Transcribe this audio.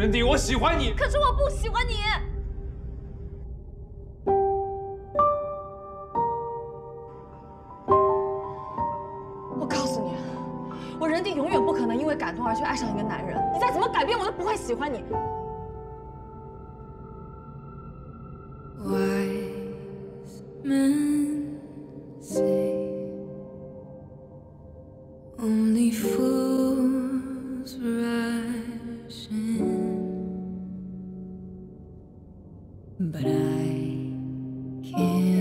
任迪，我喜欢你。可是我不喜欢你。我告诉你，我任迪永远不可能因为感动而去爱上一个男人。你再怎么改变，我都不会喜欢你。Wise men say only fools but I can't.